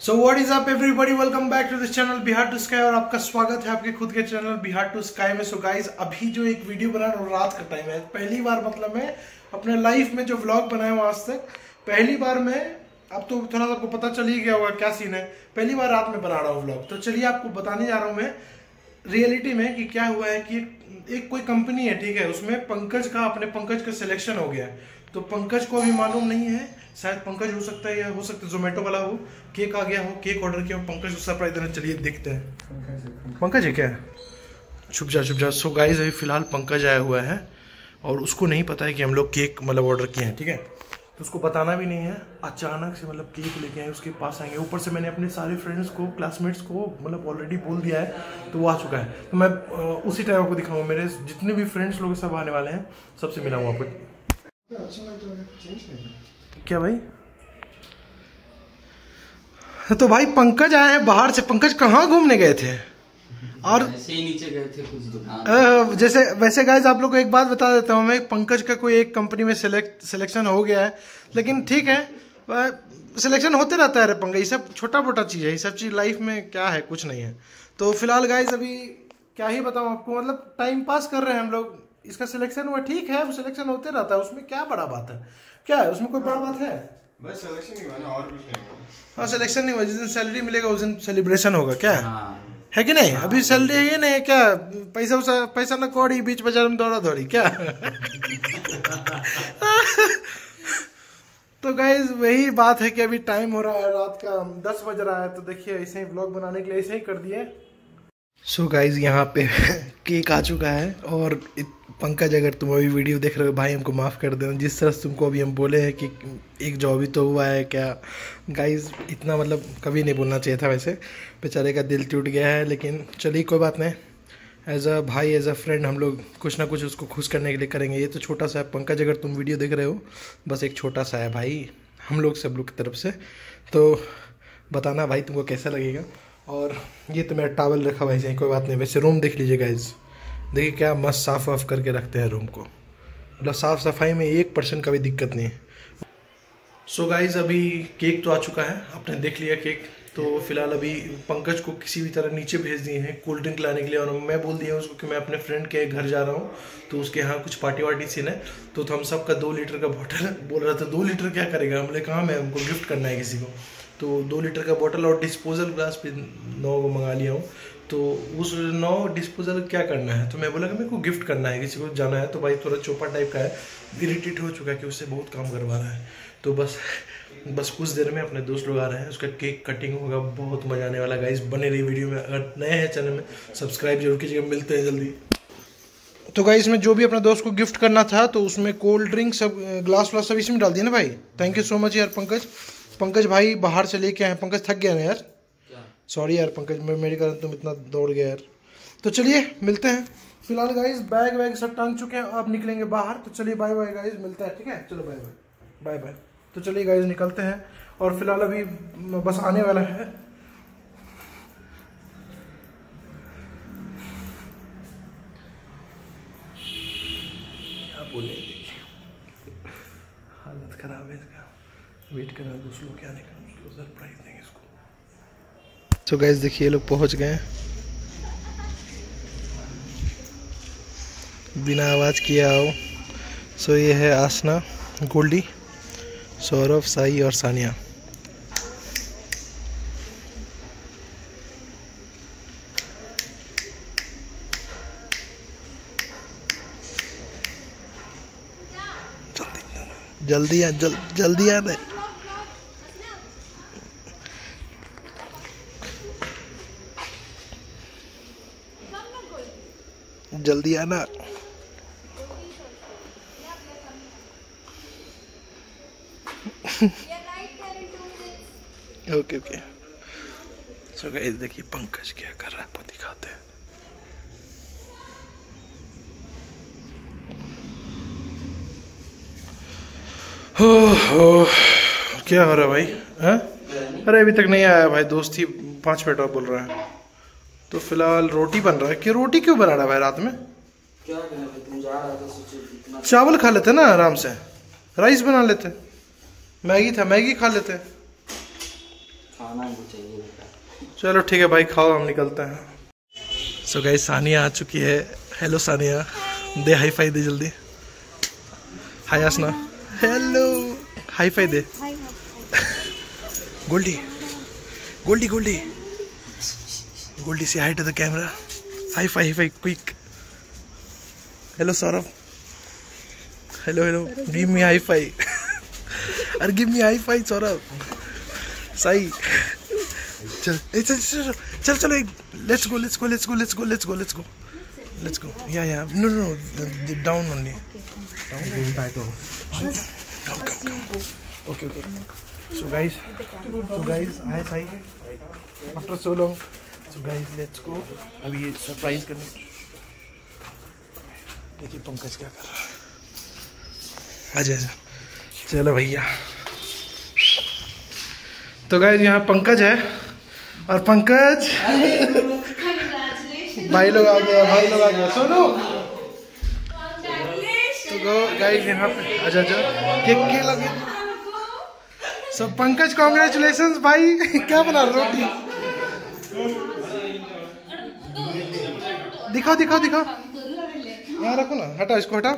So what is up everybody welcome back to this channel Bihar to sky और आपका स्वागत है आपके खुद के चैनल बिहार टू स्काई में। सो so गाइस अभी जो एक वीडियो बना रहा हूँ रात का टाइम है, पहली बार मतलब मैं अपने लाइफ में जो व्लॉग बनाया हूँ आज तक, पहली बार मैं, अब तो थोड़ा सा आपको पता चल ही गया होगा क्या सीन है। पहली बार रात में बना रहा हूँ व्लॉग तो चलिए आपको बताने जा रहा हूँ मैं रियलिटी में कि क्या हुआ है कि एक कोई कंपनी है, ठीक है, उसमें पंकज का, अपने पंकज का सिलेक्शन हो गया है। तो पंकज को अभी मालूम नहीं है। शायद पंकज हो सकता है या हो सकता है जोमेटो वाला हो। केक आ गया हो केक ऑर्डर किया हो पंकज को सरप्राइज़ देना चलिए देखते हैं। पंकज है क्या? छुप जा छुप जा। सो गाइज़ अभी फ़िलहाल पंकज आया हुआ है और उसको नहीं पता है कि हम लोग केक मतलब ऑर्डर किए हैं ठीक है? तो उसको बताना भी नहीं है। अचानक से मतलब केक लेके आए उसके पास आएँगे। ऊपर से मैंने अपने सारे फ्रेंड्स को क्लासमेट्स को मतलब ऑलरेडी बोल दिया है तो वो आ चुका है। तो मैं उसी टाइम आपको दिखाऊँगा। मेरे जितने भी फ्रेंड्स लोग सब आने वाले हैं। सबसे मिलाऊँगा आपको। क्या भाई? तो भाई पंकज आए हैं बाहर से। पंकज कहाँ घूमने गए थे? और ऐसे ही नीचे गए थे कुछ दुकान जैसे वैसे गाइज़ आप लोग को एक बात बता देता हूँ मैं। पंकज का कोई एक कंपनी में सिलेक्ट सिलेक्शन हो गया है। लेकिन ठीक है। सिलेक्शन होते रहता है रे पंकज। ये सब छोटा मोटा चीज़ है। ये सब चीज़ लाइफ में क्या है? कुछ नहीं है। तो फ़िलहाल गाइज़ अभी क्या ही बताऊँ आपको? मतलब टाइम पास कर रहे हैं हम लोग। इसका सिलेक्शन हुआ ठीक है वो सिलेक्शन होते रहता है उसमें क्या बड़ा बात है? क्या है उसमें कोई बड़ा बात है? बस सिलेक्शन ही हुआ ना और कुछ नहीं हाँ सिलेक्शन नहीं हुआ जिस दिन सैलरी मिलेगा उस दिन सेलिब्रेशन होगा क्या? है। हाँ कि नहीं? अभी सैलरी है ये नहीं? क्या पैसा वैसा पैसा ना कौड़ी बीच बाज़ार में दौड़ा दौड़ी क्या? तो गाइज़ वही बात है कि अभी टाइम हो रहा है रात का दस बज रहा है तो देखिए ऐसे ही ब्लॉग बनाने के लिए ऐसे ही कर दिए। सो गाइज़ यहाँ पे केक आ चुका है और इत- पंकज, अगर तुम अभी वीडियो देख रहे हो, भाई हमको माफ़ कर देना। जिस तरह से तुमको अभी हम बोले हैं कि एक जॉब ही तो हुआ है, क्या? गाइज़ इतना मतलब कभी नहीं बोलना चाहिए था वैसे। बेचारे का दिल टूट गया है, लेकिन चलिए, कोई बात नहीं। एज अ भाई एज अ फ्रेंड हम लोग कुछ ना कुछ उसको खुश करने के लिए करेंगे। ये तो छोटा सा है। पंकज, अगर तुम वीडियो देख रहे हो, बस एक छोटा सा है भाई। हम लोग सब लोग की तरफ़ से। तो बताना भाई, तुमको कैसा लगेगा? और ये तो मेरा टावल रखा भाई सही कोई बात नहीं। वैसे रूम देख लीजिए गाइज़ देखिए क्या मस्त साफ़ वाफ करके रखते हैं रूम को। मतलब साफ़ सफ़ाई में एक परसेंट का भी दिक्कत नहीं है। सो गाइज़ अभी केक तो आ चुका है। आपने देख लिया केक तो फ़िलहाल अभी पंकज को किसी भी तरह नीचे भेज दिए हैं कोल्ड ड्रिंक लाने के लिए। और मैं बोल दिया उसको कि मैं अपने फ्रेंड के घर जा रहा हूँ। तो उसके यहाँ कुछ पार्टी वार्टी सीन है। तो थम्स अप का दो लीटर का बॉटल बोल रहा था, दो लीटर क्या करेगा? हमने कहा, मैं हमको गिफ्ट करना है किसी को। तो दो लीटर का बॉटल और डिस्पोजल ग्लास भी नौ को मंगा लिया हूँ। तो उस नौ डिस्पोजल क्या करना है? तो मैं बोला कि मेरे को गिफ्ट करना है, किसी को जाना है तो भाई थोड़ा चोपा टाइप का है। इरिटेट हो चुका है कि उससे बहुत काम करवा रहा है। तो बस बस कुछ देर में अपने दोस्त लोग आ रहे हैं, उसका केक कटिंग होगा, बहुत मज़ा आने वाला गाइस बने रही वीडियो में, अगर नए हैं चैनल में सब्सक्राइब ज़रूर कीजिएगा, मिलते हैं जल्दी। तो गाइस में जो भी अपने दोस्त को गिफ्ट करना था तो उसमें कोल्ड ड्रिंक सब ग्लास व्लास सब इसमें डाल दिया ना भाई? थैंक यू सो मच यार, पंकज। पंकज भाई बाहर से लेके आए पंकज, थक गया ना यार? सॉरी यार, पंकज, मैं, मेरे कारण तुम इतना दौड़ गया यार। तो चलिए, मिलते हैं। फ़िलहाल गाइस बैग वैग सब टांग चुके हैं, अब निकलेंगे बाहर। तो चलिए बाय बाय गाइस मिलते हैं, ठीक है? चलो बाय बाय बाय बाय तो चलिए गाइज़ निकलते हैं। और फ़िलहाल अभी बस आने वाला है। हालत खराब है इसका। वेट कर, दूसरों के आने का सरप्राइज़ तो गैस देखिए लोग पहुँच गए बिना आवाज़ किए आओ। सो ये है आसना गोल्डी सौरभ साई और सानिया। जल्दी आ जल, जल्दी आ रहे जल्दी आना ओके ओके सो गाइस देखिए, पंकज क्या कर रहा है, आपको दिखाते हो। क्या हो रहा है भाई? हैं? अरे, अभी तक नहीं आया भाई, दोस्त ही पाँच मिनट और बोल रहा है। तो फ़िलहाल रोटी बन रहा है। कि रोटी क्यों बना रहा है भाई, रात में? चावल खा लेते ना आराम से। राइस बना लेते। मैगी था मैगी खा लेते। खाना चाहिए चलो ठीक है भाई खाओ हम निकलते हैं। सो गई सानिया आ चुकी है। हेलो सानिया। दे हाई फाई दे जल्दी। Hi Asna hello high five दे। गोल्डी गोल्डी गोल्डी गोल्डी से hi to the camera high five high five quick hello Saurabh hello hello give me high five अरे give me high five Saurabh सही चल चल चल चल let's go let's go let's go let's go let's go let's go let's go yeah yeah no no down only okay okay करने। देखिए पंकज क्या कर रहा है। आजा आजा चलो भैया। तो गाय यहाँ पंकज है। और पंकज, भाई लोग आ गए भाई लोग आ गए। सुनो। तो गाइस यहाँ पे। आजा आजा केक के लगे सब पंकज कॉन्ग्रेचुलेशन भाई। क्या बना रोटी? दिखाओ दिखाओ दिखाओ। यहाँ रखो ना हटाओ इसको हटाओ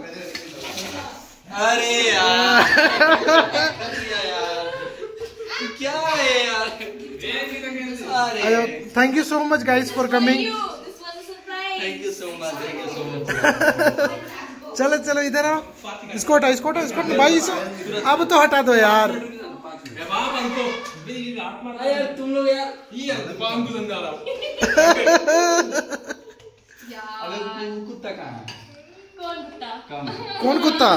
अरे यार क्या है यार? अरे। Thank you so much guys for coming thank you so much thank you so much चलो चलो इधर आओ। इसको हटाओ इसको हटाओ इसको भाई इसे अब तो हटा दो यार। यार तुम लोग यार। वो कुत्ता कहाँ है? कौन? कुत्ता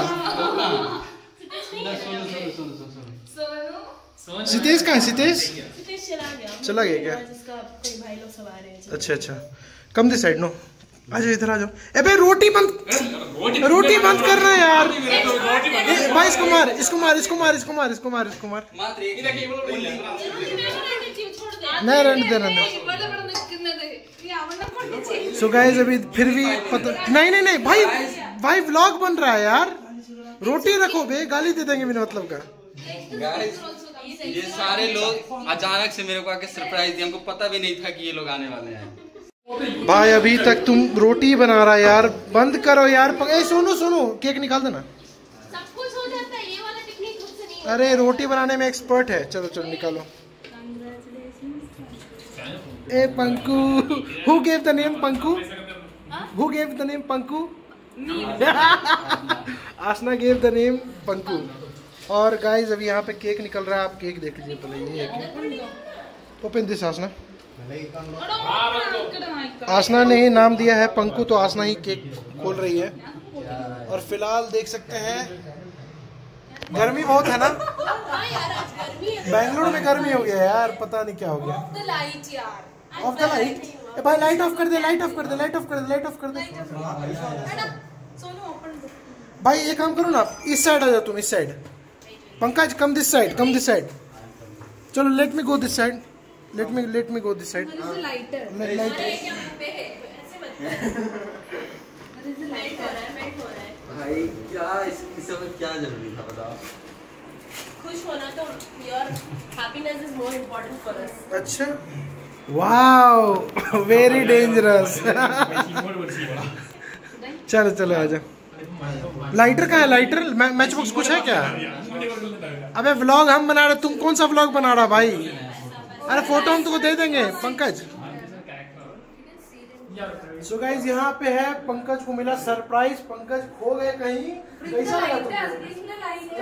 सितेश कहाँ है? सितेश? चला गया। क्या? भाई हैं अच्छा अच्छा। कम दिस साइड नो आ जाओ इधर आ जाओ अबे रोटी बंद रोटी बंद करना यार। भाई इसको मार इसको मार इसको मार इसको मार इसको मार। इसको मार नहीं रहने दे रहने सो गाइस अभी फिर भी पता नहीं नहीं नहीं भाई भाई व्लॉग बन रहा है यार। रोटी रखो बे गाली दे देंगे बिना मतलब का। ये सारे लोग अचानक से मेरे को आके सरप्राइज़ दिए। हमको पता भी नहीं था कि ये लोग आने वाले हैं। भाई अभी तक तुम रोटी बना रहा है यार। बंद करो यार। ए सुनो सुनो केक निकाल देना। सब कुछ हो जाता है। ये वाला टेक्निक से नहीं अरे रोटी बनाने में एक्सपर्ट है। चलो चलो निकालो। ए Panku. Who gave the name Panku? Who gave the name Panku? Aasna gave the name Panku. और गाइस अभी यहाँ पे केक निकल रहा है आप केक देख लीजिए पहले ये cake open this Aasna. Aasna ने ही नाम दिया है पंकु तो आसना ही केक खोल रही है। और फ़िलहाल देख सकते हैं गर्मी बहुत है ना? हाँ यार आज गर्मी है। बैंगलोर में गर्मी हो गया यार पता नहीं क्या हो गया। ऑफ़ द लाइट ए भाई लाइट ऑफ़ कर दे लाइट ऑफ़ कर दे लाइट ऑफ़ कर दे लाइट ऑफ़ कर दे भाई ये काम करो ना इस साइड आ जाओ तुम इस side Pankaj come this side come this side चलो let me go this side let me let me go this side lighter भाई क्या इस इस समय क्या ज़रूरी था बताओ। खुश होना तो your happiness is more important for us अच्छा। वाओ वेरी डेंजरस चलो चलो आ जाओ लाइटर कहाँ है? लाइटर मैच बॉक्स कुछ है क्या? अबे व्लॉग हम बना रहे तुम कौन सा व्लॉग बना रहा भाई? अरे फ़ोटो हम तुमको दे देंगे पंकज। सो गाइज़ यहाँ पे है पंकज को मिला सरप्राइज़ पंकज खो गए कहीं। कैसा लगा तुमको?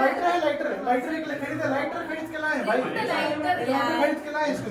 लाइटर है लाइटर लाइटर एक लाइटर खरीद के लाए हैं भाई। खरीद के लाए इसको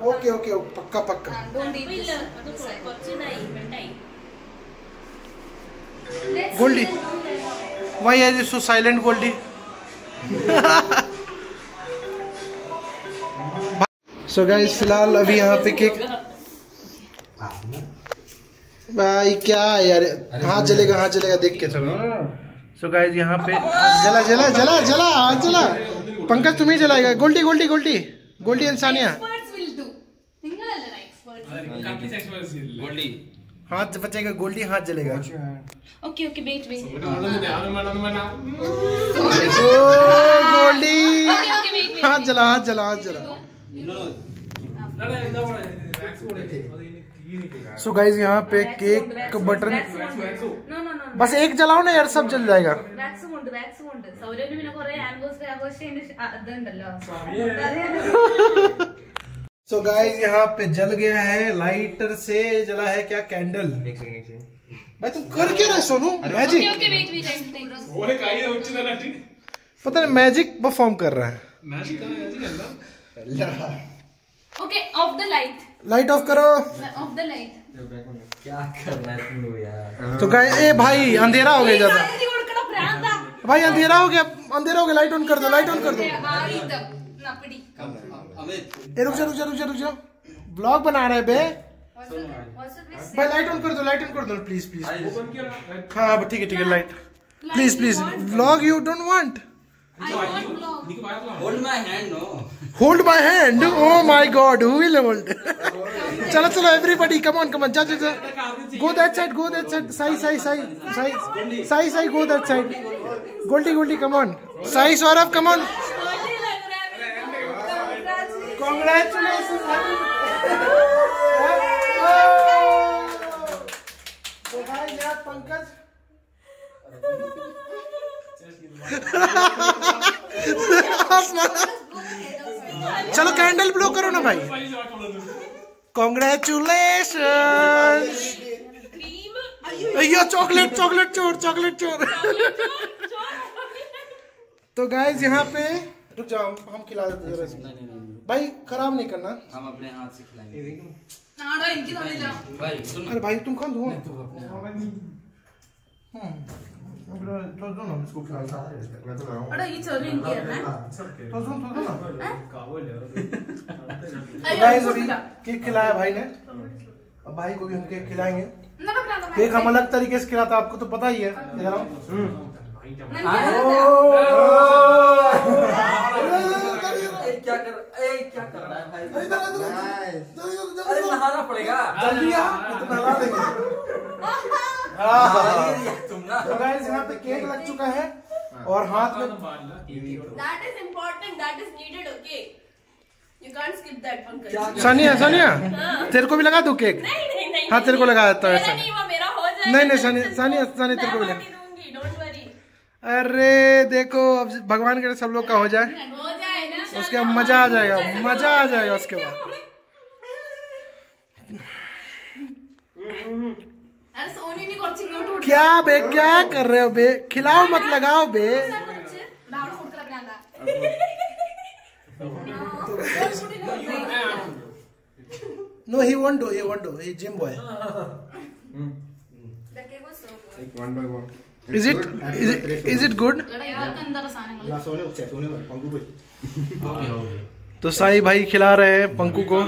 okay okay पक्का पक्का. See. why are you so silent Goldie? So guys फ़िलहाल अभी यहाँ पे केक भाई क्या है यार? हाँ चलेगा हाँ चलेगा देख के? चलो सो गाइस यहाँ पे जला जला जला जला जला। पंकज तुम्हें जलाएगा। गोल्डी गोल्डी गोल्डी गोल्डी एंड गोल्डी हाथ बचेगा गोल्डी हाथ जलेगा Okay, okay, wait, wait. ओ गोल्डी. हाथ जला हाथ जला हाथ जला सो गाइस यहाँ पे केक बटन no, no. बस एक जलाओ ना यार सब जल जाएगा सो so गाइस यहाँ पे जल गया है लाइटर से जला है क्या कैंडल भाई तुम कर क्या रहे सोनू? मैजिक पता नहीं मैजिक परफॉर्म कर रहा है। Okay off the light light off करो। ऑफ़ द लाइट क्या कर रहा है यार? तो ए भाई अंधेरा हो गया ज़्यादा। भाई अंधेरा हो गया। अंधेरा हो गया लाइट ऑन कर दो लाइट ऑन कर दो। ए रुक जा रुक जा रुक जा रुक जा। ब्लॉग बना रहे बे। भाई लाइट ऑन कर दो लाइट ऑन कर दो प्लीज़ प्लीज़ हाँ ठीक है ठीक है light please please blog you don't want hold my hand no hold my hand oh my god who will hold चलो चलो everybody come on come on जा जा जा। Go that side go that side Sai Sai Sai Sai Sai Sai go that side Goldie Goldie come on Sai Saurabh come on congratulation Pankaj? चलो candle blow करो ना भाई। Congratulation ये चॉकलेट चॉकलेट चोर चॉकलेट चोर तो गाइस यहाँ पे रुक जाओ हम खिला देते हैं। भाई खराब नहीं करना हम अपने हाथ से खिलाएँगे अरे भाई तुम खा तो दो ना इसको खिला मैं तो लाऊं अरे ये चल रही है ना तो तो दो ना ले अभी केक खिलाया भाई ने अब भाई को भी हम केक खिलाएँगे एक हम अलग तरीके से खिलाता आपको तो पता ही है कर ए क्या कर रहा है भाई? अरे नहाना पड़ेगा। जल्दी आ तो नहला देंगे। तुम ना तो गाइस यहाँ पे केक लग चुका है और हाथ में That is important. That is needed. Okay. You can't skip that, Pankaj. Sania Sania तेरे को भी लगा दूँ केक नहीं नहीं नहीं हाँ, तेरे को लगा देता हूँ ऐसा। नहीं वो मेरा हो जाएगा नहीं, नहीं, सानिया- सानिया- सानिया तेरे को भी लगा। पार्टी दूँगी डोंट वरी अरे देखो अब भगवान करे सब लोग का हो जाए। हो जाए उसके बाद मज़ा आ जाएगा मज़ा आ जाएगा उसके बाद। क्या बे क्या कर रहे हो बे? खिलाओ मत लगाओ बे। No he won't do he won't do he gym boy एक one by one is it is it, is it good? तो साई भाई खिला रहे हैं पंकु को।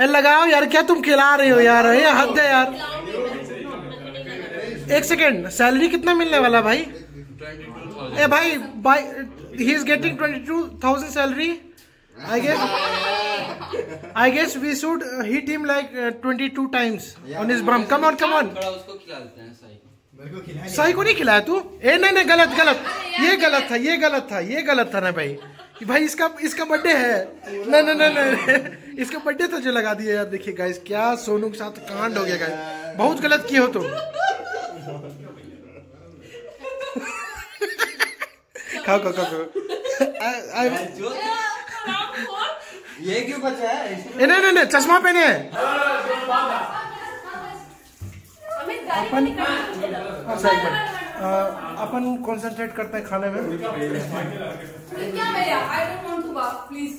ए लगाओ यार क्या तुम खिला रहे हो यार? ये हद है यार। एक सेकेंड सैलरी कितना मिलने वाला भाई? ए भाई भाई he is getting twenty two thousand salary I guess I guess we should hit him like twenty two times on his bum come on come on थोड़ा उसको खिला देते हैं साई को सही को नहीं खिलाया तू? ए नहीं नहीं गलत गलत। ये गलत। था ये गलत था ये गलत था ना भाई। कि भाई इसका इसका बर्थडे है। नहीं नहीं नहीं नहीं इसका बर्थडे तो जो लगा दिया यार देखिए गाइस क्या सोनू के साथ कांड हो गया गाइस बहुत गलत किए हो तुम। खाओ खाओ खाओ ये क्यों बचा है? नहीं नहीं नहीं चश्मा पहने हैं। गाड़ी में निकाल अच्छा एक मिनट अपन कंसंट्रेट करते हैं खाने में। क्या भैया I don't want to bath please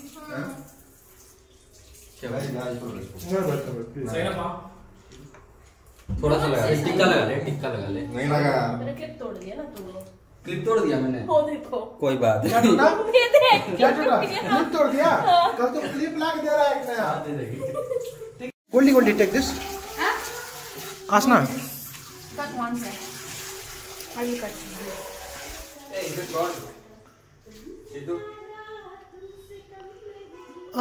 थोड़ा सा लगा ले टिक्का लगा ले टिक्का लगा ले नहीं लगा। तोड़ दिया ना तुमने क्लिप तोड़ दिया मैंने। वो देखो। कोई बात क्या टूटा क्या टूटा क्लिप तोड़ दिया? कल तो क्लिप ला के दे रहा है एक नया। दे देगी Goldie Goldie take this Huh? Asna. Side. How you cut? ए इधर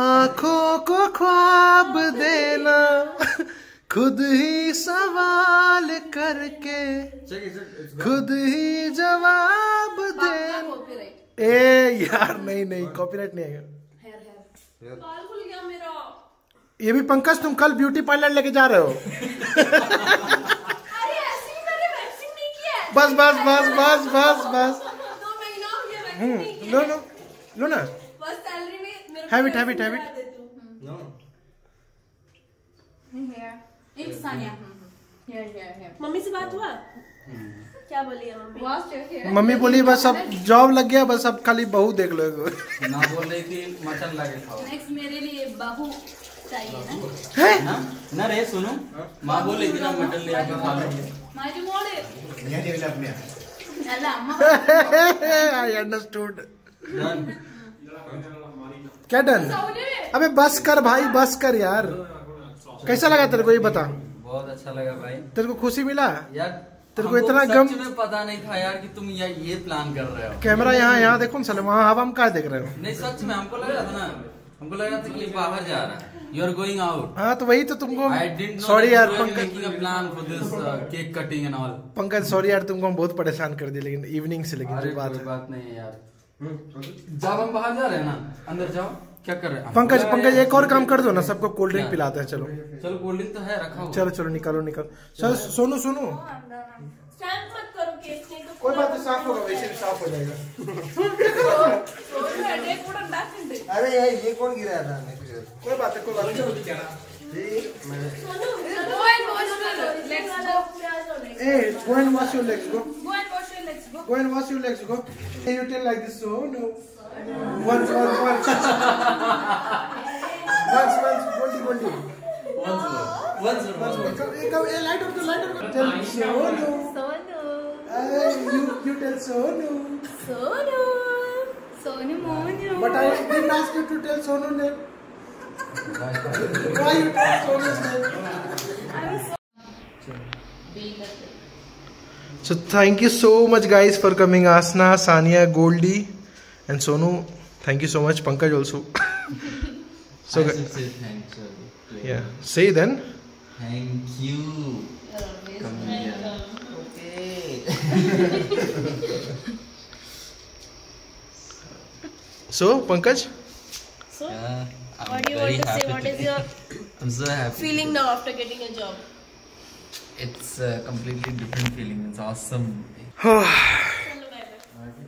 आँखों को ख्वाब देना। खुद ही सवाल करके खुद ही जवाब दे। ए यार नहीं नहीं कॉपीराइट नहीं आएगा। हेयर हेयर बाल खुल गया मेरा। ये भी पंकज तुम कल ब्यूटी पार्लर लेके जा रहे हो। ही है। बस बस बस बस बस बस। हो हम्म लो लो लो ना। फ़र्स्ट सैलरी में मेरे Have it, vaccine have it, have it. करा देती हूँ। No Here. मम्मी से बात हुआ? क्या बोली मम्मी? मम्मी बोली बस अब जॉब लग गया बस अब खाली बहू देख लो ना बोल रही मटन मेरे लिए बहू चाहिए ना। ना रे सुनो। माँ ना मटन ले आई अंडरस्टूड क्या डन अबे बस कर भाई बस कर यार। कैसा लगा तेरे को ये बता? बहुत अच्छा लगा भाई। तेरे को खुशी मिला? यार तेरे को इतना गम- में पता नहीं था यार कि तुम ये ये प्लान कर रहे हो। कैमरा यहाँ यहाँ देखो ना साले वहाँ हवा में कहा देख रहे हो? नहीं सच में हमको लग रहा था ना हमको लग रहा था कि बाहर जा रहा है। यू आर गोइंग आउट हाँ तो वही तो तुमको सॉरी यार Pankaj plan for this cake cutting and all Pankaj sorry यार तुमको हम बहुत परेशान कर दिए लेकिन इवनिंग से लेकिन बात कोई बात नहीं है यार। जब हम बाहर जा रहे हैं ना अंदर जाओ। क्या कर रहे हैं? पंकज पंकज एक और काम कर दो ना सबको कोल्ड ड्रिंक पिलाते हैं चलो। चलो कोल्ड ड्रिंक तो है रखा हुआ चलो चलो निकालो निकालो। चलो। सोनू सोनू। नहीं तो कोई बात नहीं साफ़ होगा वैसे भी साफ़ हो जाएगा। अरे यार ये कौन गिराया था कोई बात है कोई बात नहीं। Sonu Go and wash your legs. Go. ए go and wash your legs go Go and wash your legs. Go. go and wash your legs go hey, you tell like this so no once once once once once goldie goldie Once more. Once more. once more come, come, hey, light up the light up the- tell Sonu Sonu. hey, you you tell Sonu Sonu Sonu Monu. but I didn't ask you to tell Sonu name why you tell Sonu's name So thank you so much guys for coming Asna, Sania, Goldie and Sonu. Thank you so much Pankaj also. so I should say thanks. uh, yeah, say then. Thank you. Come here. So Pankaj, Yeah, I'm What do you want to say? happy What is today. your I'm so happy. feeling now after getting a job? It's a completely different feeling. It's awesome.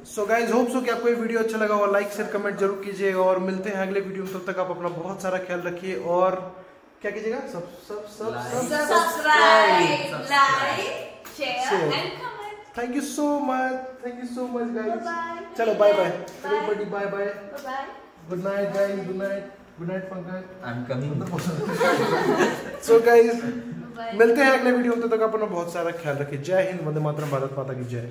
So guys hope so कि आपको ये video अच्छा लगा और like share comment ज़रूर कीजिएगा और मिलते हैं अगले वीडियो में। तब तक आप अपना बहुत सारा ख्याल रखिए और क्या कीजिएगा? सब सब सब सब Subscribe, like, share, Share. and comment. Thank you so much thank you so much guys चलो bye bye everybody bye bye bye. Good night guys good night good night Pankaj I'm coming. So guys मिलते हैं अगले video में। तब तक अपना बहुत सारा ख्याल रखिए। जय हिंद वंदे मातरम भारत माता की जय।